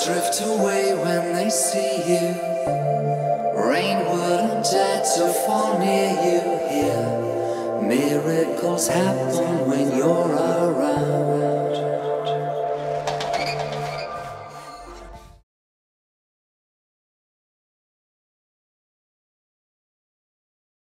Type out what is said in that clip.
Drift away when they see you. Rain wouldn't dare to fall near you here. Miracles happen when you're.